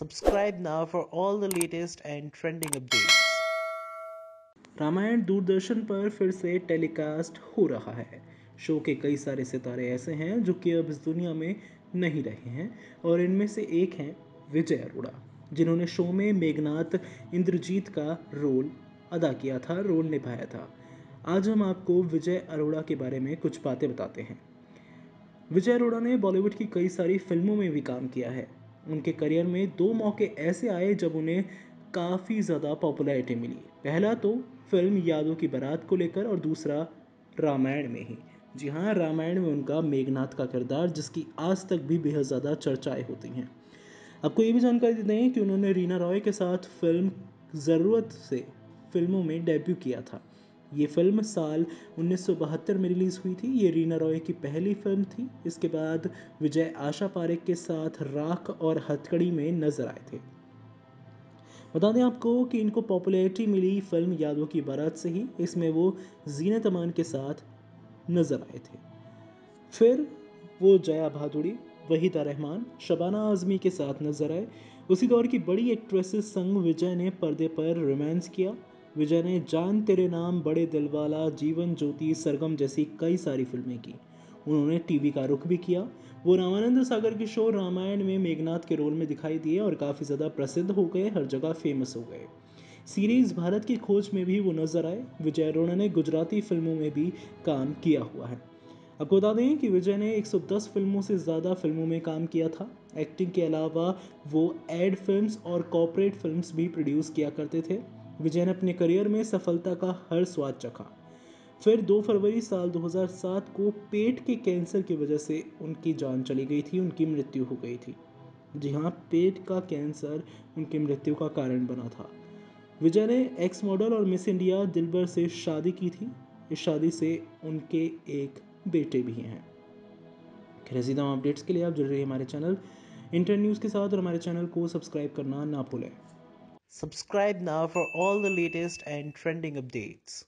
Subscribe now for all the latest and trending updates. Ramayan Doordarshan पर फिर से टेलीकास्ट हो रहा है। शो के कई सारे सितारे ऐसे हैं जो कि अब इस दुनिया में नहीं रहे हैं और इनमें से एक हैं विजय अरोड़ा, जिन्होंने शो में मेघनाथ इंद्रजीत का रोल अदा किया था रोल निभाया था। आज हम आपको विजय अरोड़ा के बारे में कुछ बातें बताते हैं। विजय अरोड़ा ने बॉलीवुड की कई सारी फ़िल्मों में भी काम किया है। उनके करियर में दो मौके ऐसे आए जब उन्हें काफ़ी ज़्यादा पॉपुलैरिटी मिली। पहला तो फ़िल्म यादों की बारात को लेकर और दूसरा रामायण में ही। जी हाँ रामायण में उनका मेघनाथ का किरदार, जिसकी आज तक भी बेहद ज़्यादा चर्चाएँ होती हैं। आपको ये भी जानकारी हैं कि उन्होंने रीना रॉय के साथ फ़िल्म ज़रूरत से फ़िल्मों में डेब्यू किया था। ये फ़िल्म साल 1972 में रिलीज़ हुई थी। ये रीना रॉय की पहली फ़िल्म थी। इसके बाद विजय आशा पारेख के साथ राख और हथकड़ी में नज़र आए थे। बता दें आपको कि इनको पॉपुलैरिटी मिली फ़िल्म यादों की बारात से ही। इसमें वो जीनत अमान के साथ नज़र आए थे। फिर वो जया भादुड़ी, वहीदा रहमान, शबाना आजमी के साथ नज़र आए। उसी दौर की बड़ी एक्ट्रेसेस संग विजय ने पर्दे पर रोमांस किया। विजय ने जान तेरे नाम, बड़े दिलवाला जीवन ज्योति, सरगम जैसी कई सारी फ़िल्में की। उन्होंने टीवी का रुख भी किया। वो रामानंद सागर के शो रामायण में मेघनाथ के रोल में दिखाई दिए और काफ़ी ज़्यादा प्रसिद्ध हो गए, हर जगह फ़ेमस हो गए। सीरीज़ भारत की खोज में भी वो नज़र आए। विजय अरोड़ा ने गुजराती फ़िल्मों में भी काम किया हुआ है। आपको बता दें कि विजय ने 110 फ़िल्मों से ज़्यादा फ़िल्मों में काम किया था। एक्टिंग के अलावा वो एड फिल्म्स और कॉपरेट फिल्म्स भी प्रोड्यूस किया करते थे। विजय ने अपने करियर में सफलता का हर स्वाद चखा। फिर 2 फरवरी साल 2007 को पेट के कैंसर की वजह से उनकी जान चली गई थी, उनकी मृत्यु हो गई थी। जी हाँ पेट का कैंसर उनकी मृत्यु का कारण बना था। विजय ने एक्स मॉडल और मिस इंडिया दिलबर से शादी की थी। इस शादी से उनके एक बेटे भी हैं। खैर अपडेट्स के लिए आप जुड़ रही हमारे चैनल इंटर न्यूज़ के साथ और हमारे चैनल को सब्सक्राइब करना ना भूलें। Subscribe now for all the latest and trending updates.